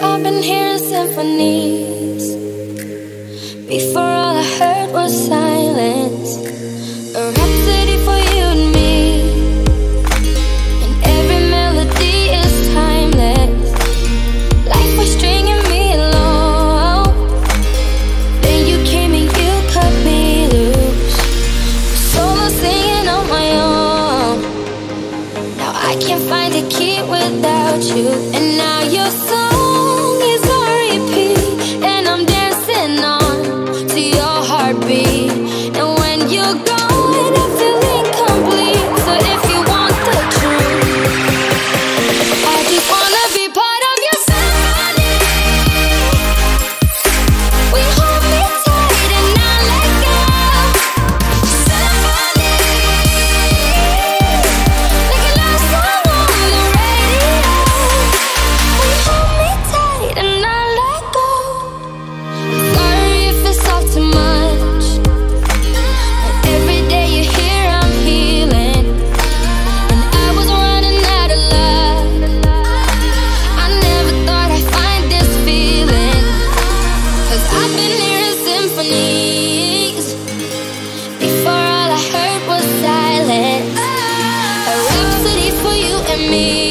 I've been hearing symphonies. Before all I heard was silence. A rhapsody for you and me. And every melody is timeless. Life was stringing me along. Then you came and you cut me loose. Solo singing on my own. Now I can't find a key without you. And before me.